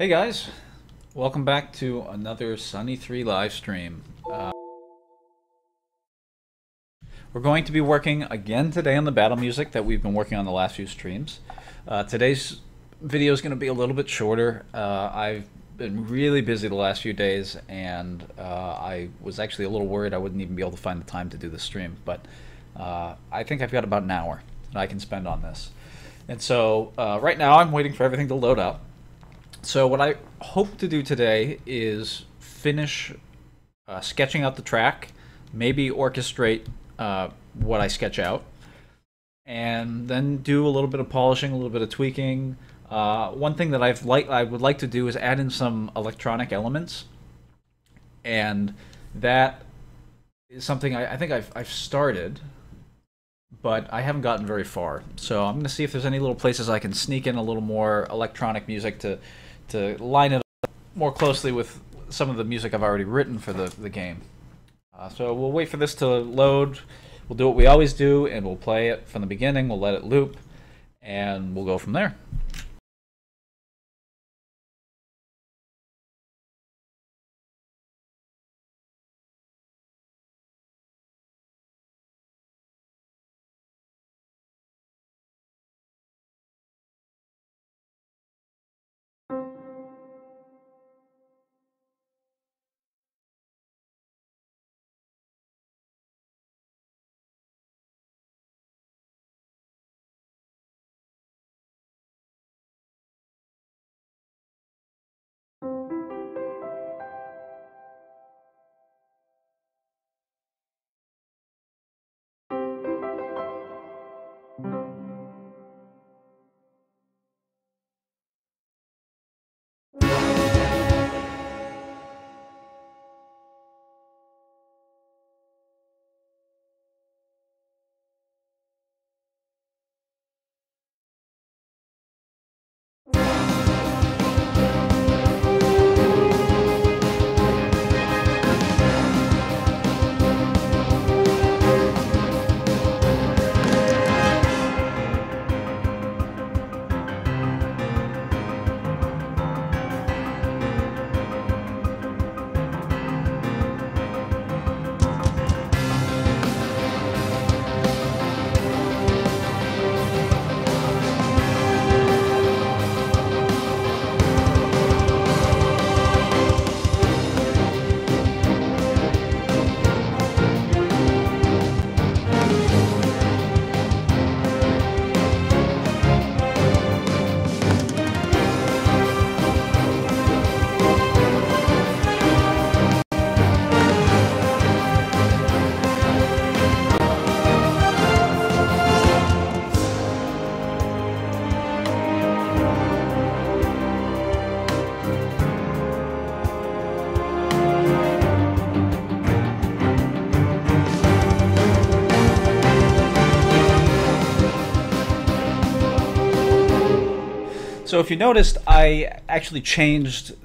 Hey guys, welcome back to another Sonny 3 live stream. Uh, we're going to be working again today on the battle music that we've been working on the last few streams. Uh, today's video is going to be a little bit shorter. Uh, I've been really busy the last few days and uh, I was actually a little worried I wouldn't even be able to find the time to do the stream, but uh, I think I've got about an hour that I can spend on this. And so uh, right now I'm waiting for everything to load up. So what I hope to do today is finish uh, sketching out the track, maybe orchestrate uh, what I sketch out, and then do a little bit of polishing, a little bit of tweaking. Uh, one thing that I've like I would like to do is add in some electronic elements, and that is something I, I think I've I've started, but I haven't gotten very far. So I'm going to see if there's any little places I can sneak in a little more electronic music to to line it up more closely with some of the music I've already written for the, the game. Uh, so we'll wait for this to load. We'll do what we always do, and we'll play it from the beginning. We'll let it loop, and we'll go from there. So if you noticed, I actually changed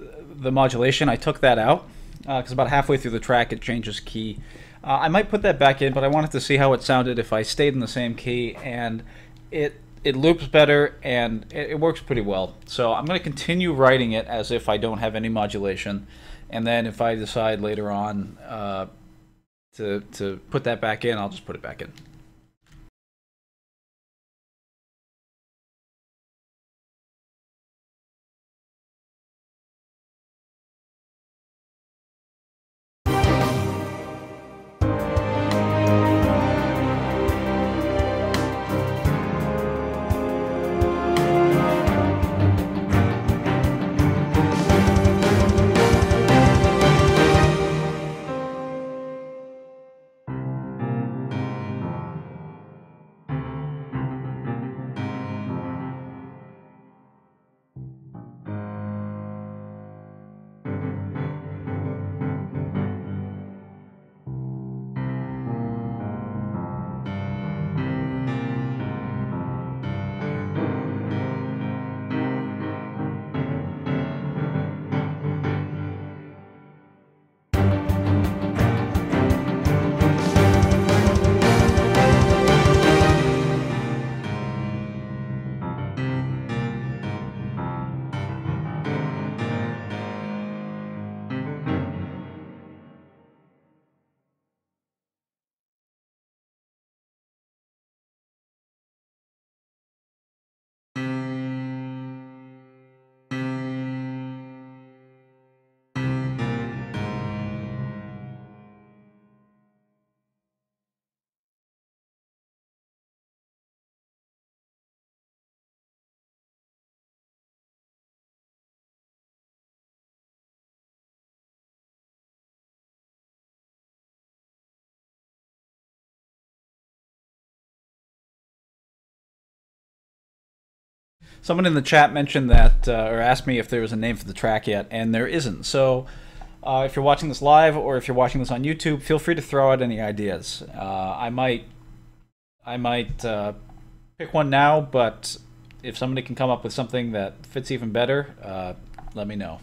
the modulation. I took that out because uh, about halfway through the track it changes key. Uh, I might put that back in, but I wanted to see how it sounded if I stayed in the same key, and it it loops better and it, it works pretty well. So I'm going to continue writing it as if I don't have any modulation, and then if I decide later on uh, to to put that back in, I'll just put it back in. Someone in the chat mentioned that, uh, or asked me if there was a name for the track yet, and there isn't. So, uh, if you're watching this live or if you're watching this on YouTube, feel free to throw out any ideas. Uh, I might, I might uh, pick one now, but if somebody can come up with something that fits even better, uh, let me know.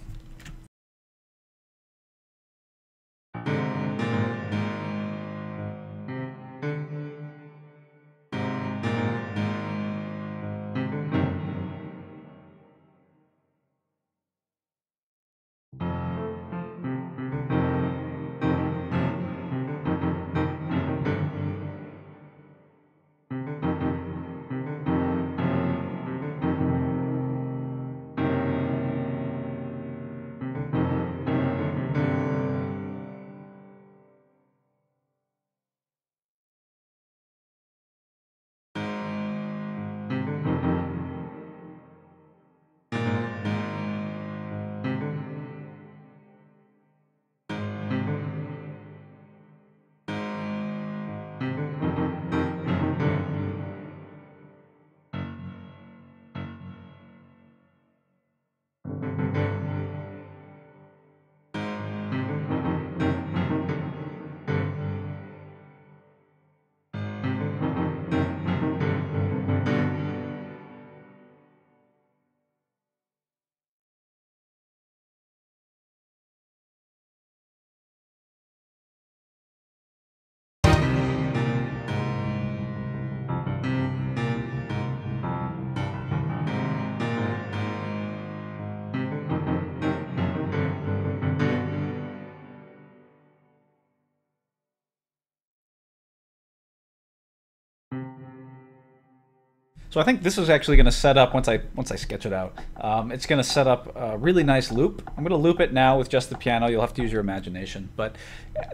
So I think this is actually going to set up once I once I sketch it out. Um, it's going to set up a really nice loop. I'm going to loop it now with just the piano. You'll have to use your imagination, but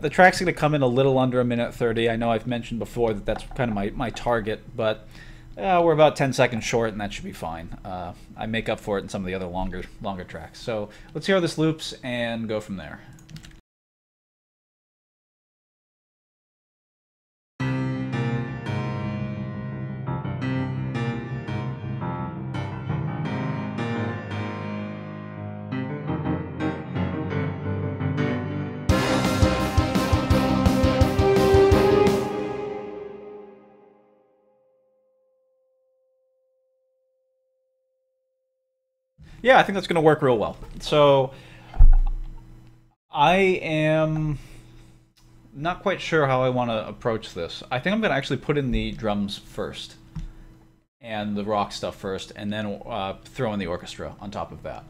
the track's going to come in a little under a minute 30. I know I've mentioned before that that's kind of my my target, but uh, we're about 10 seconds short, and that should be fine. Uh, I make up for it in some of the other longer longer tracks. So let's hear how this loops and go from there. Yeah, I think that's going to work real well. So I am not quite sure how I want to approach this. I think I'm going to actually put in the drums first and the rock stuff first, and then uh, throw in the orchestra on top of that.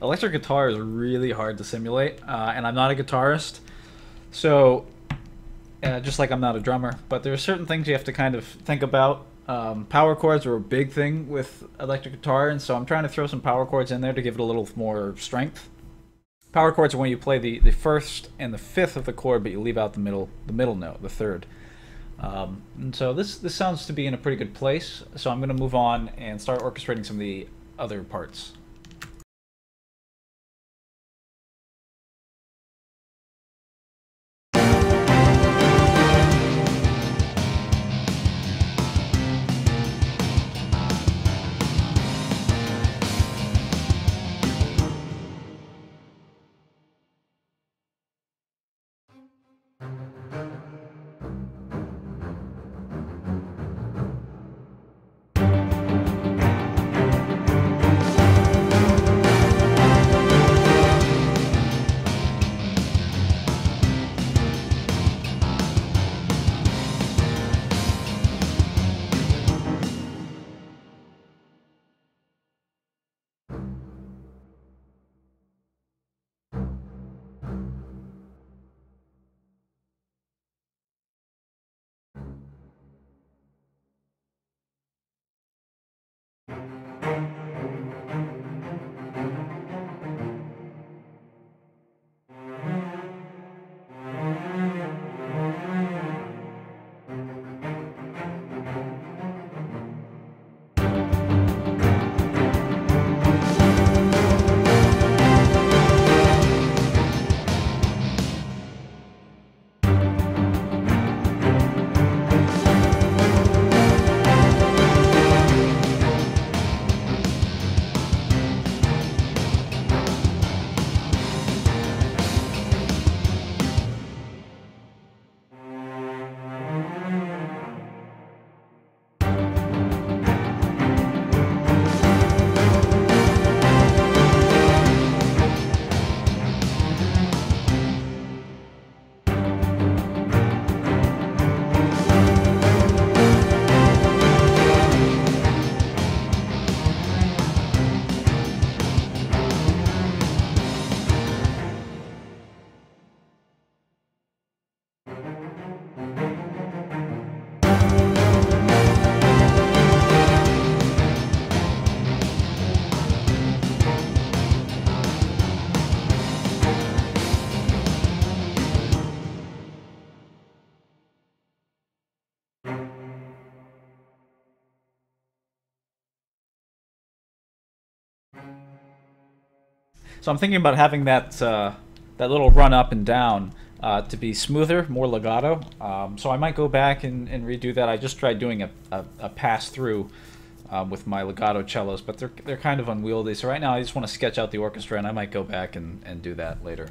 Electric guitar is really hard to simulate, uh, and I'm not a guitarist, so uh, just like I'm not a drummer. But there are certain things you have to kind of think about. Um, power chords are a big thing with electric guitar, and so I'm trying to throw some power chords in there to give it a little more strength. Power chords are when you play the, the first and the fifth of the chord, but you leave out the middle the middle note, the third. Um, and so this this sounds to be in a pretty good place. So I'm going to move on and start orchestrating some of the other parts. So I'm thinking about having that uh, that little run up and down uh, to be smoother, more legato. Um, so I might go back and, and redo that. I just tried doing a, a, a pass through um, with my legato cellos, but they're they're kind of unwieldy. So right now I just want to sketch out the orchestra, and I might go back and, and do that later.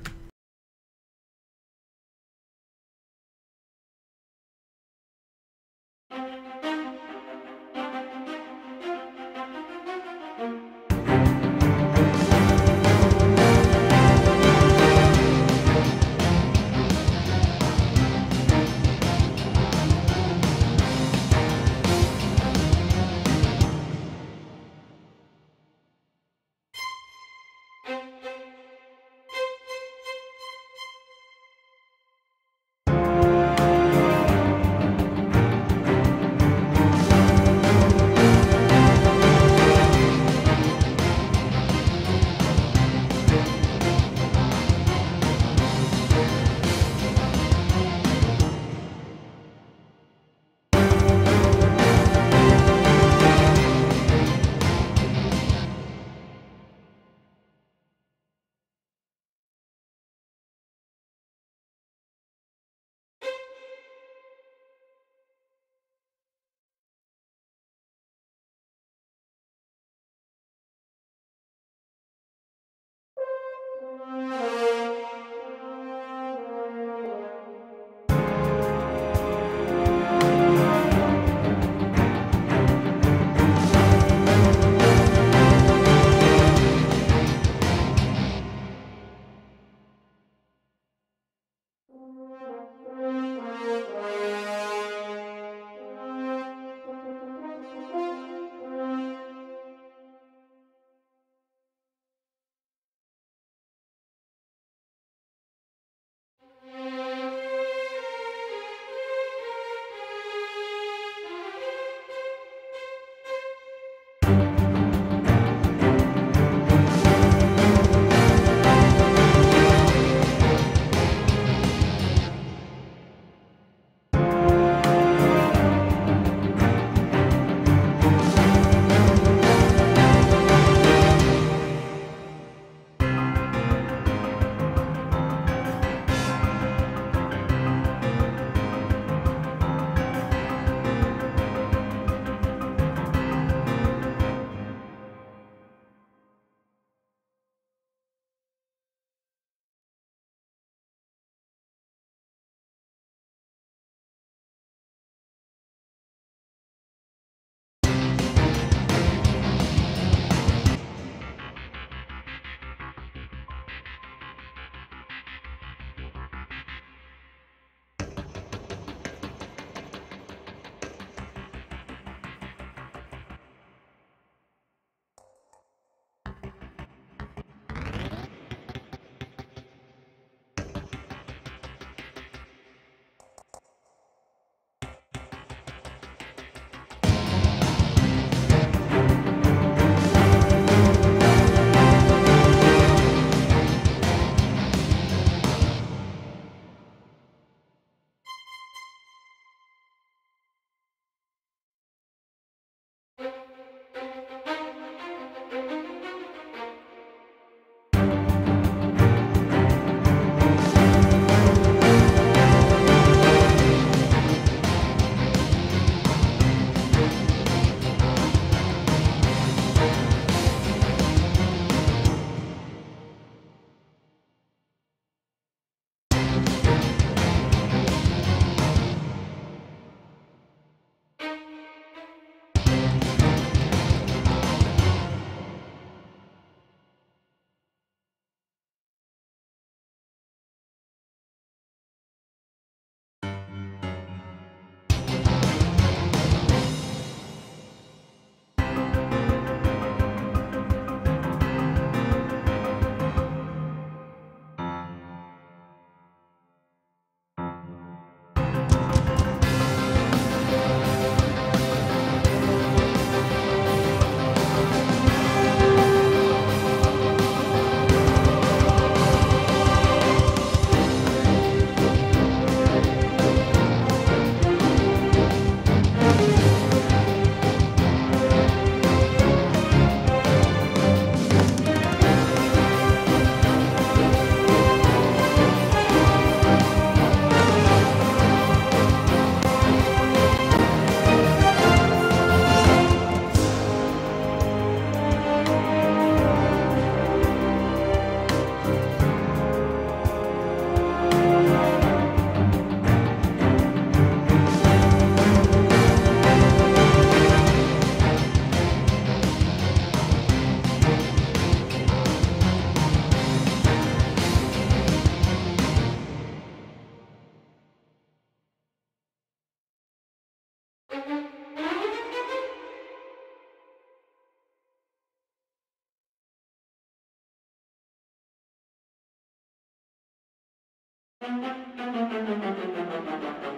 Thank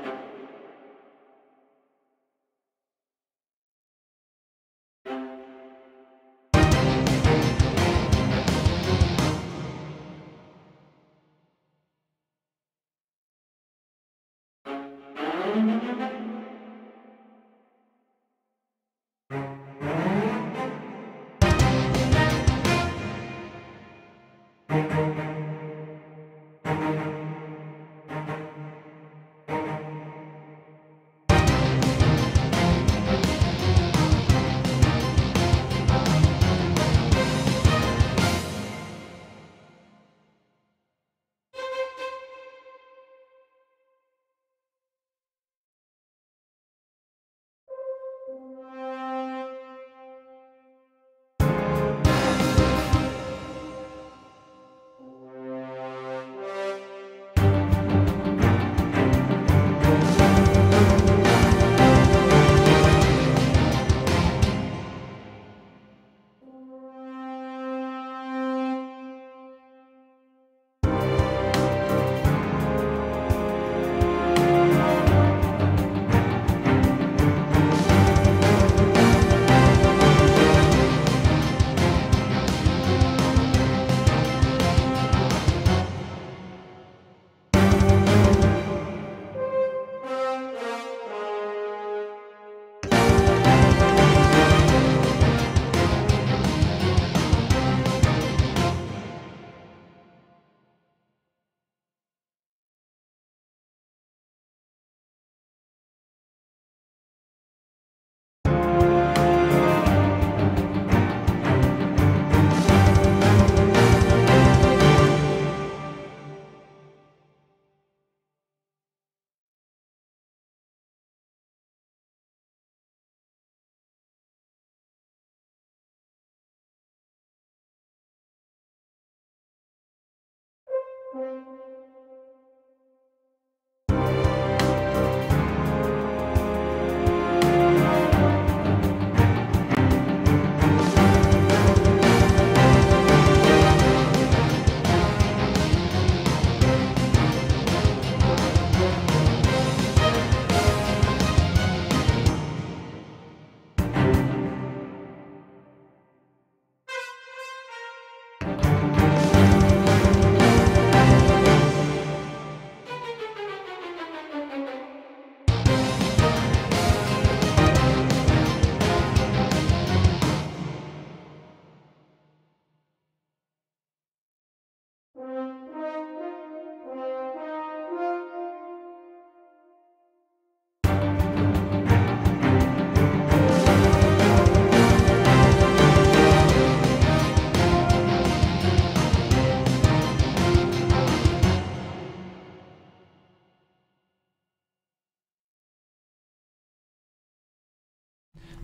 you.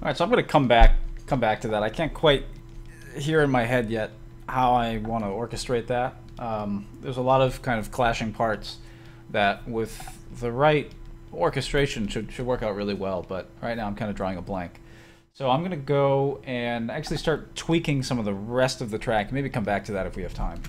All right, so I'm going to come back come back to that. I can't quite hear in my head yet how I want to orchestrate that. Um, there's a lot of kind of clashing parts that, with the right orchestration, should should work out really well. But right now, I'm kind of drawing a blank. So I'm going to go and actually start tweaking some of the rest of the track. Maybe come back to that if we have time.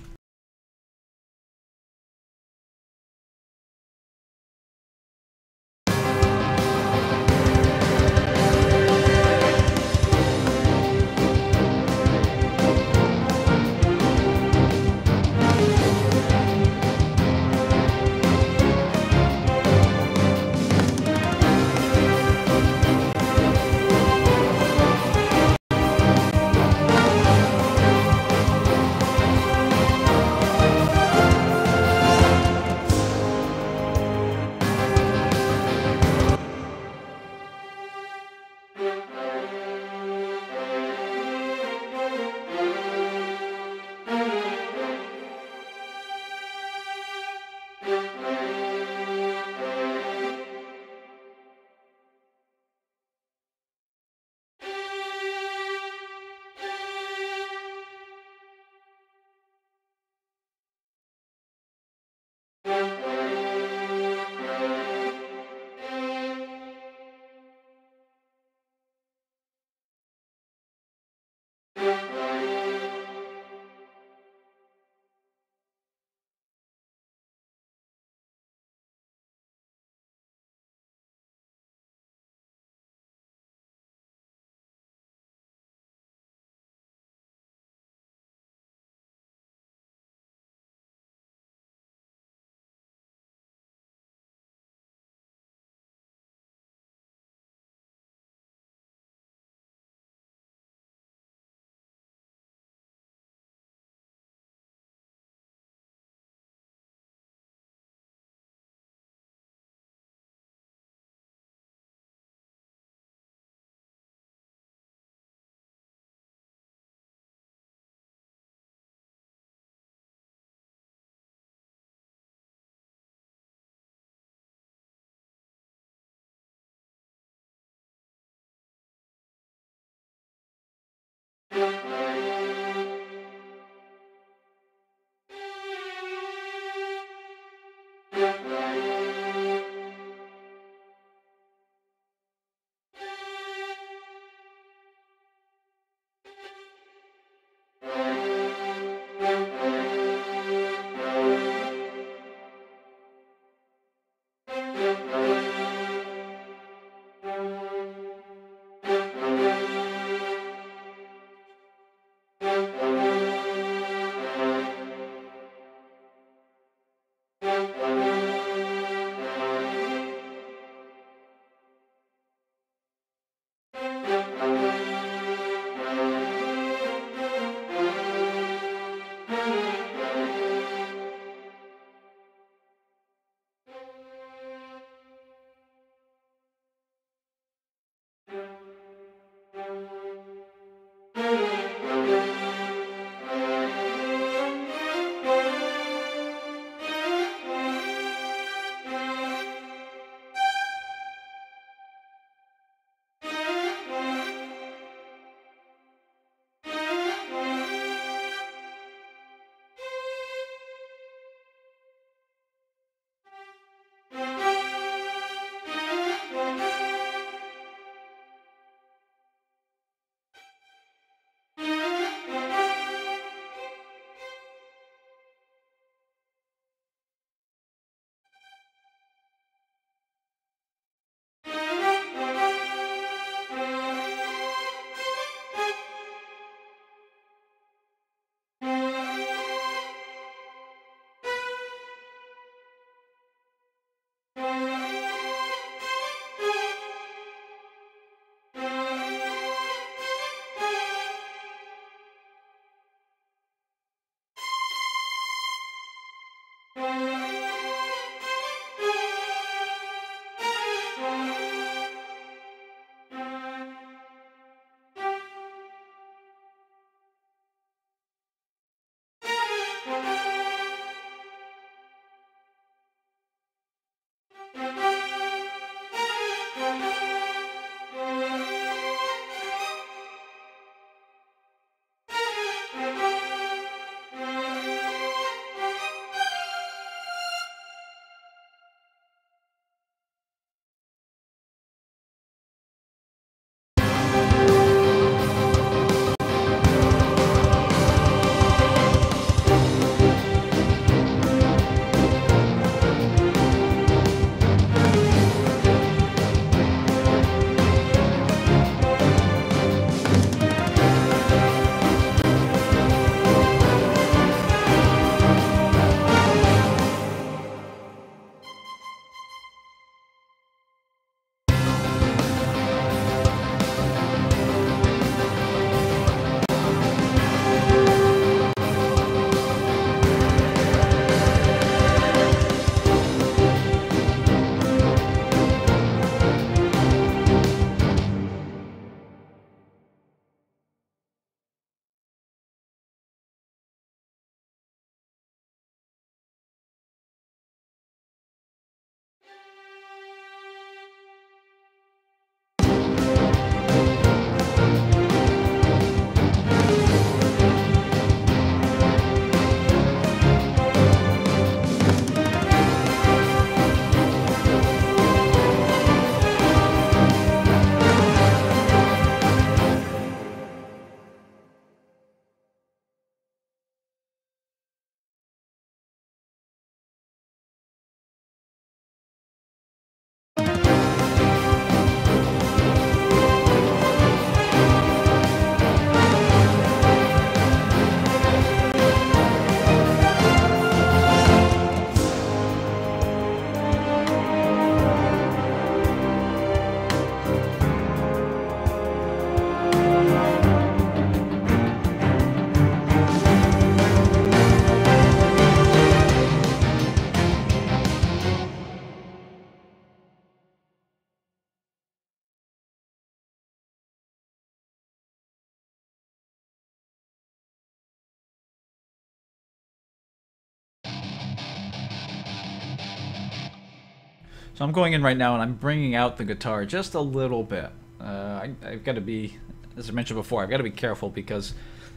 So I'm going in right now and I'm bringing out the guitar just a little bit. Uh, I, I've got to be, as I mentioned before, I've got to be careful because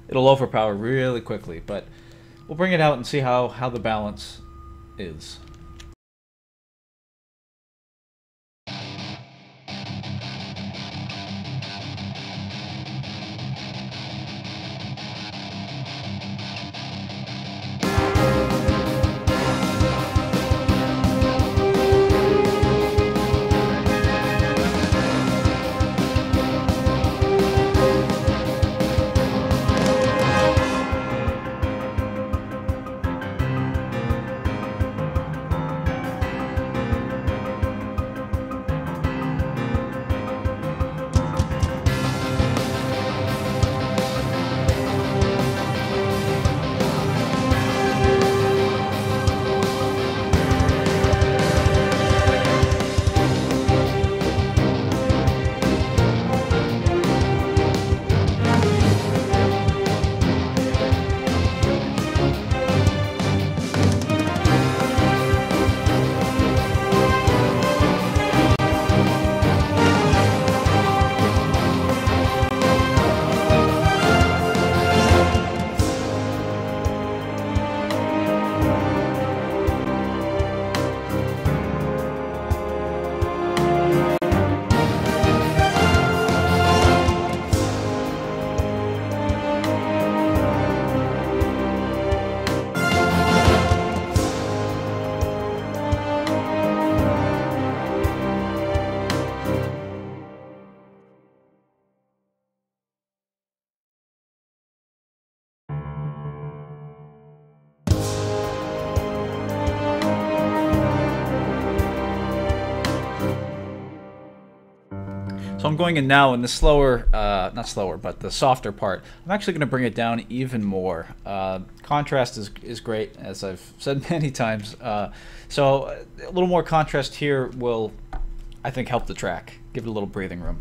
it'll overpower really quickly. But we'll bring it out and see how, how the balance is. I'm going in now in the slower, uh, not slower, but the softer part. I'm actually going to bring it down even more. Uh, contrast is, is great, as I've said many times. Uh, so a little more contrast here will, I think, help the track, give it a little breathing room.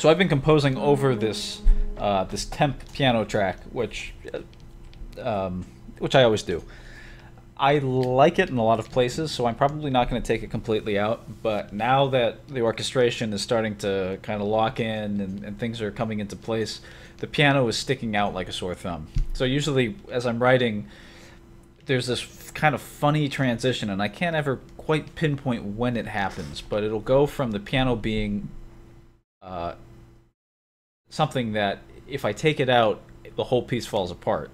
So I've been composing over this uh, this temp piano track, which uh, um, which I always do. I like it in a lot of places, so I'm probably not going to take it completely out. But now that the orchestration is starting to kind of lock in and, and things are coming into place, the piano is sticking out like a sore thumb. So usually, as I'm writing, there's this kind of funny transition, and I can't ever quite pinpoint when it happens, but it'll go from the piano being uh, something that if I take it out, the whole piece falls apart,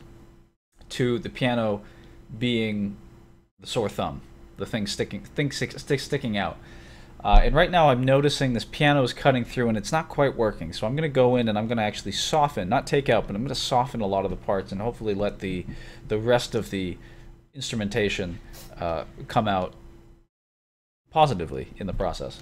to the piano being the sore thumb, the thing sticking, thing stick, stick, sticking out. Uh, and right now I'm noticing this piano is cutting through and it's not quite working. So I'm going to go in and I'm going to actually soften, not take out, but I'm going to soften a lot of the parts and hopefully let the the rest of the instrumentation uh, come out positively in the process.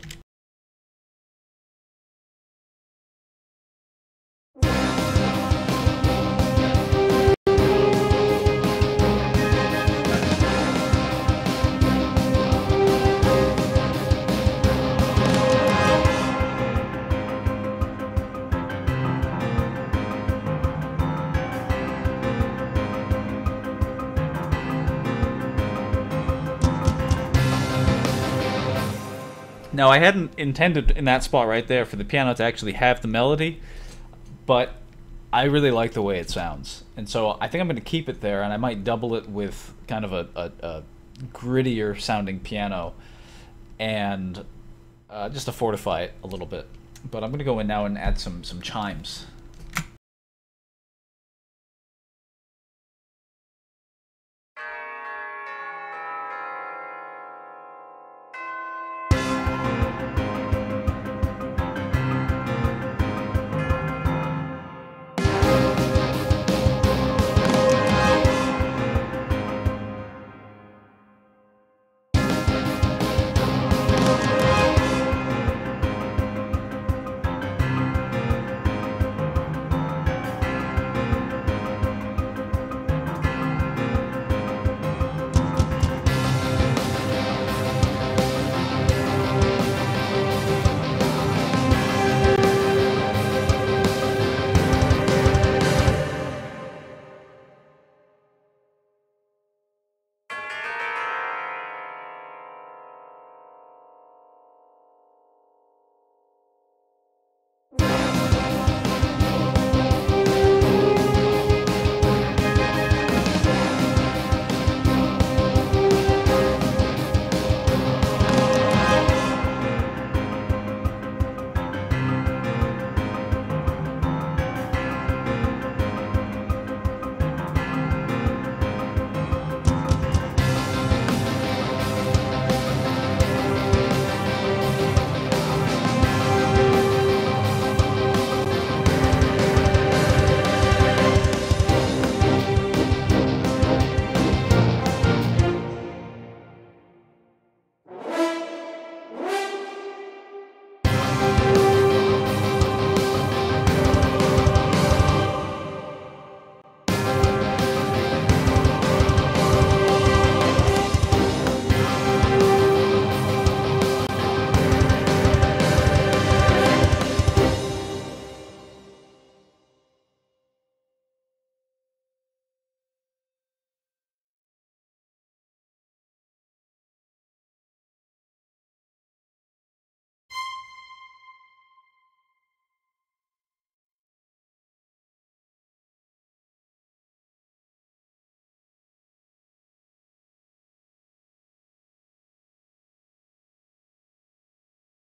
Now, I hadn't intended in that spot right there for the piano to actually have the melody, but I really like the way it sounds. And so I think I'm going to keep it there, and I might double it with kind of a, a, a grittier sounding piano and uh, just to fortify it a little bit. But I'm going to go in now and add some, some chimes.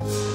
you.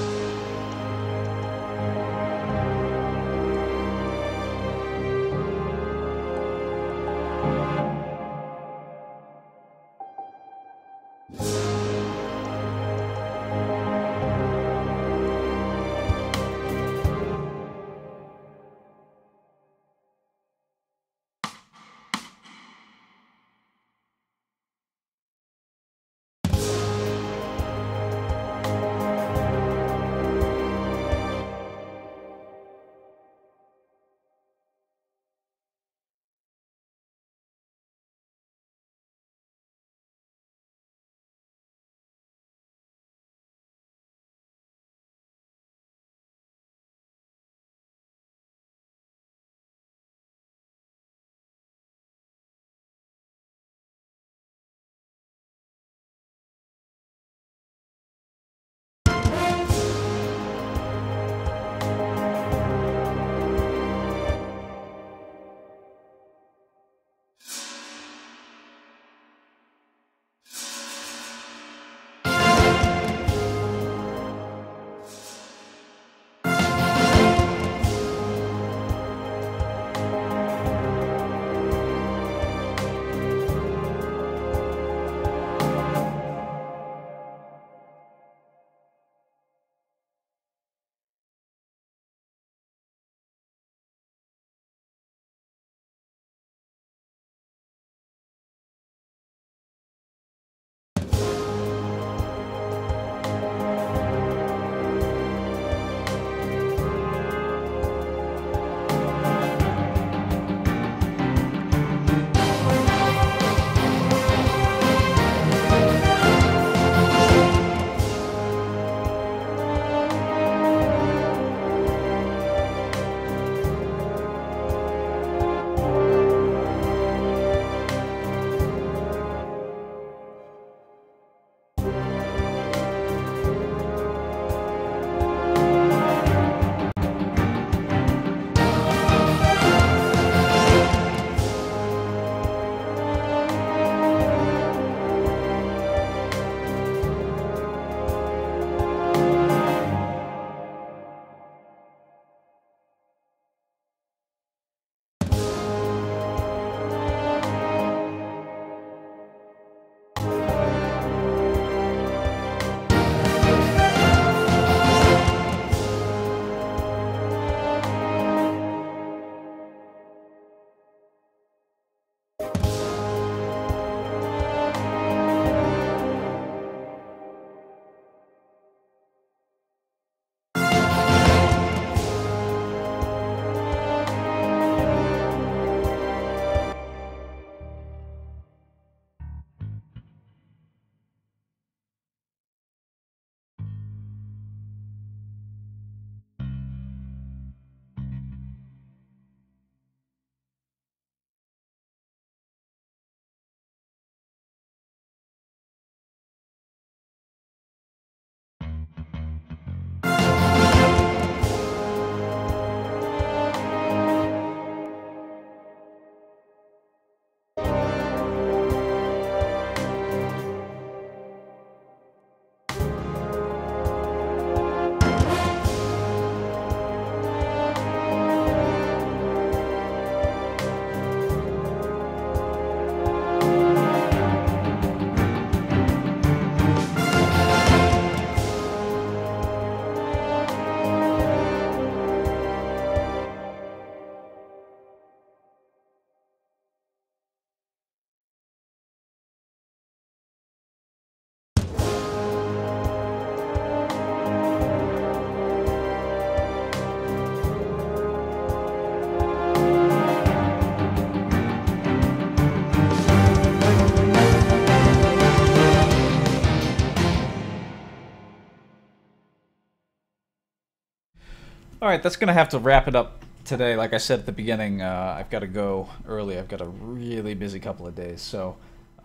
All right, that's gonna have to wrap it up today. Like I said at the beginning, uh, I've got to go early. I've got a really busy couple of days, so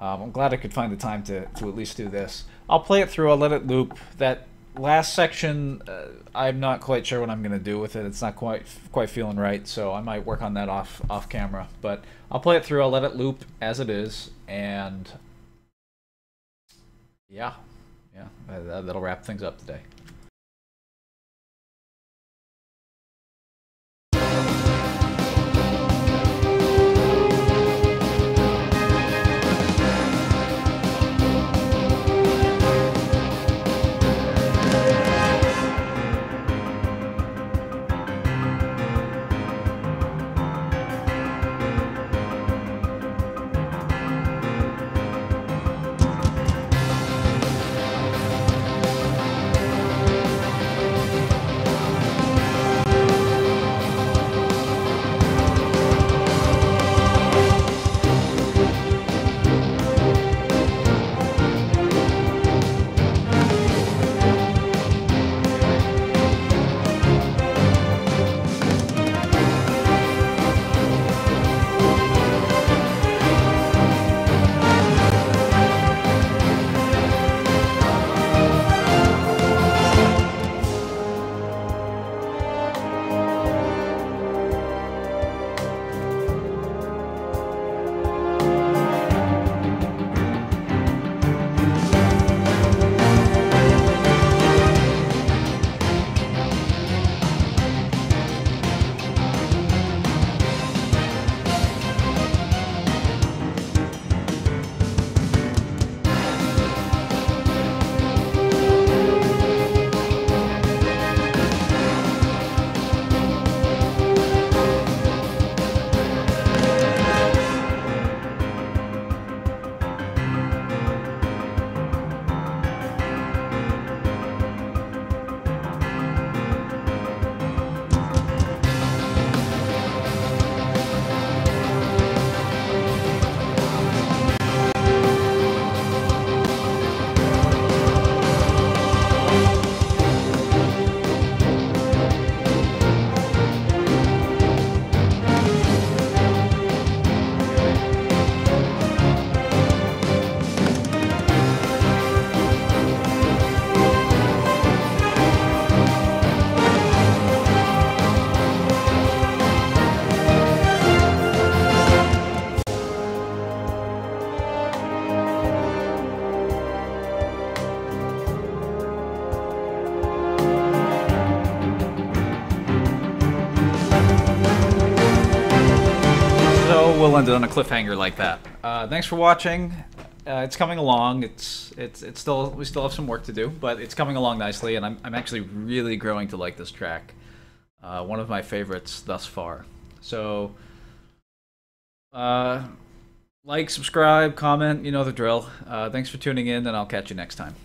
um, I'm glad I could find the time to to at least do this. I'll play it through. I'll let it loop. That last section, uh, I'm not quite sure what I'm gonna do with it. It's not quite quite feeling right, so I might work on that off off camera. But I'll play it through. I'll let it loop as it is, and yeah, yeah, that, that'll wrap things up today. We'll on a cliffhanger like that. Uh, thanks for watching. Uh, it's coming along. It's it's it's still we still have some work to do, but it's coming along nicely, and I'm I'm actually really growing to like this track. Uh, one of my favorites thus far. So, uh, like, subscribe, comment, you know the drill. Uh, thanks for tuning in, and I'll catch you next time.